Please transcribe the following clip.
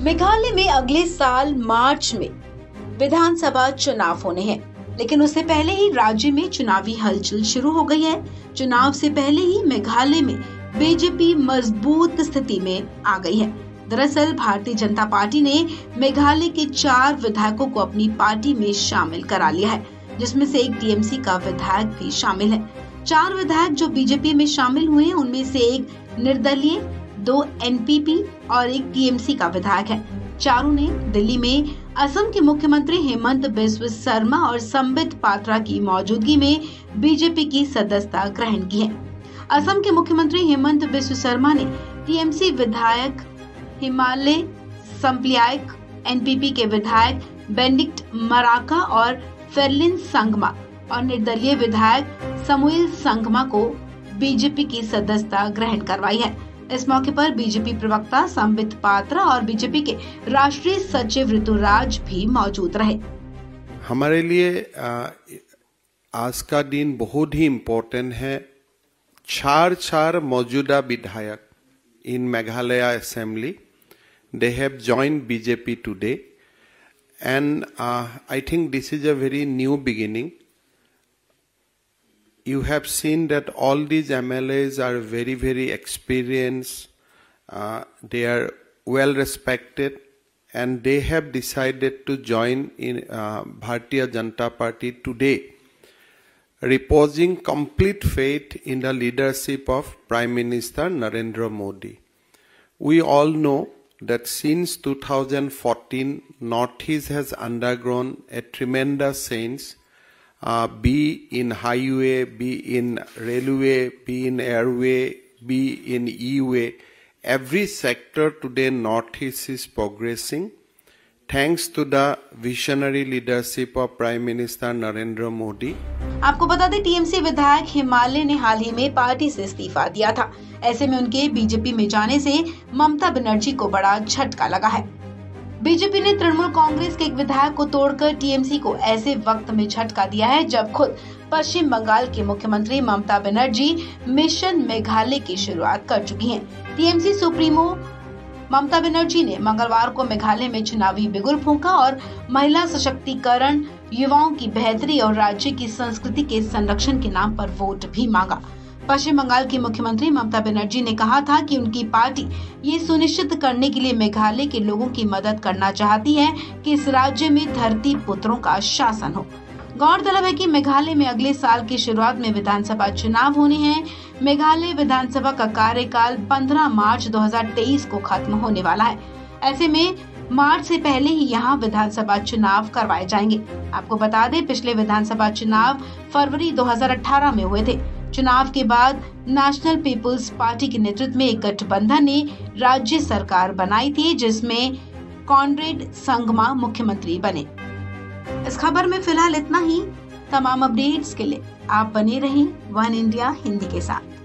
मेघालय में अगले साल मार्च में विधानसभा चुनाव होने हैं, लेकिन उससे पहले ही राज्य में चुनावी हलचल शुरू हो गई है। चुनाव से पहले ही मेघालय में बीजेपी मज़बूत स्थिति में आ गई है। दरअसल, भारतीय जनता पार्टी ने मेघालय के चार विधायकों को अपनी पार्टी में शामिल करा लिया है, जिसमें से एक टीएमसी का विधायक भी शामिल है। चार विधायक जो बीजेपी में शामिल हुए हैं, उनमें से एक निर्दलीय, दो एनपीपी और एक टीएमसी का विधायक है। चारों ने दिल्ली में असम के मुख्यमंत्री हेमंत बिस्व शर्मा और संबित पात्रा की मौजूदगी में बीजेपी की सदस्यता ग्रहण की है। असम के मुख्यमंत्री हेमंत बिस्व शर्मा ने टीएमसी विधायक, हिमालय संप्लियायक, एनपीपी के विधायक बेंडिक्ट मराका और फेरलिन संगमा और निर्दलीय विधायक समुइल संगमा को बीजेपी की सदस्यता ग्रहण करवाई है। इस मौके पर बीजेपी प्रवक्ता संबित पात्रा और बीजेपी के राष्ट्रीय सचिव ऋतुराज भी मौजूद रहे। हमारे लिए आज का दिन बहुत ही इम्पोर्टेंट है। चार चार मौजूदा विधायक in Meghalaya assembly they have join BJP today and I think this is a very new beginning you have seen that all these MLAs are very, very experienced. Uh, they are well respected, and they have decided to join in uh, Bharatiya Janata Party today, reposing complete faith in the leadership of Prime Minister Narendra Modi. We all know that since 2014, Northeast has undergone a tremendous change uh, be in highway, be in railway, be in airway, be in e-way. Every sector today Northeast is progressing thanks to the visionary leadership of Prime Minister Narendra Modi. आपको बता दें TMC विधायक हिमालय ने हाल ही में party से इस्तीफा दिया था ऐसे में उनके बीजेपी में जाने से ममता बनर्जी को बड़ा झटका लगा है बीजेपी ने तृणमूल कांग्रेस के एक विधायक को तोड़कर टीएमसी को ऐसे वक्त में झटका दिया है, जब खुद पश्चिम बंगाल के मुख्यमंत्री ममता बनर्जी मिशन मेघालय की शुरुआत कर चुकी हैं। टीएमसी सुप्रीमो ममता बनर्जी ने मंगलवार को मेघालय में चुनावी बिगुल फूका और महिला सशक्तिकरण, युवाओं की बेहतरी और राज्य की संस्कृति के संरक्षण के नाम पर वोट भी मांगा पश्चिम बंगाल की मुख्यमंत्री ममता बनर्जी ने कहा था कि उनकी पार्टी ये सुनिश्चित करने के लिए मेघालय के लोगों की मदद करना चाहती है कि इस राज्य में धरती पुत्रों का शासन हो। गौरतलब है कि मेघालय में अगले साल की शुरुआत में विधानसभा चुनाव होने हैं। मेघालय विधानसभा का कार्यकाल 15 मार्च 2023 को खत्म होने वाला है। ऐसे में मार्च से पहले ही यहाँ विधानसभा चुनाव करवाए जाएँगे। आपको बता दें, पिछले विधानसभा चुनाव फरवरी 2018 में हुए थे। चुनाव के बाद नेशनल पीपुल्स पार्टी के नेतृत्व में एक गठबंधन ने राज्य सरकार बनाई थी, जिसमें कॉनरेड संगमा मुख्यमंत्री बने। इस खबर में फ़िलहाल इतना ही। तमाम अपडेट्स के लिए आप बने रहें वन इंडिया हिंदी के साथ।